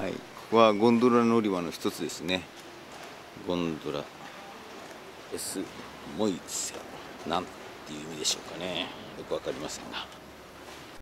はい。ここはゴンドラ乗り場の一つですね。ゴンドラ。S モイセなんていう意味でしょうかね。よくわかりませんが。